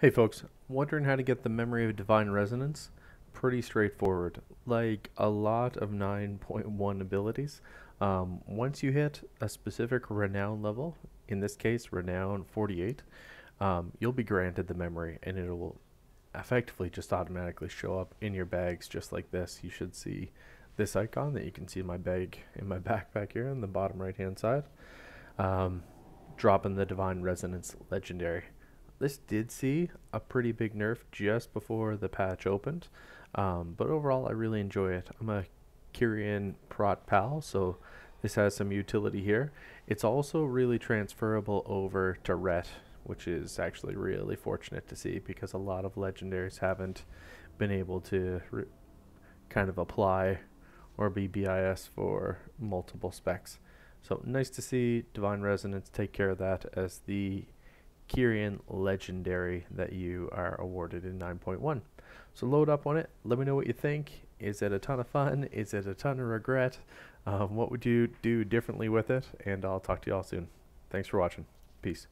Hey folks, wondering how to get the memory of Divine Resonance? Pretty straightforward. Like a lot of 9.1 abilities, um, once you hit a specific renown level, in this case renown 48, um, you'll be granted the memory and it will effectively just automatically show up in your bags just like this. You should see this icon that you can see in my bag in my backpack here on the bottom right hand side. Um, dropping the Divine Resonance Legendary. This did see a pretty big nerf just before the patch opened, um, but overall I really enjoy it. I'm a Kyrian Prot Pal, so this has some utility here. It's also really transferable over to Ret, which is actually really fortunate to see because a lot of legendaries haven't been able to kind of apply or be BIS for multiple specs. So nice to see Divine Resonance take care of that as the Kyrian Legendary that you are awarded in 9.1. So load up on it. Let me know what you think. Is it a ton of fun? Is it a ton of regret? Um, what would you do differently with it? And I'll talk to you all soon. Thanks for watching. Peace.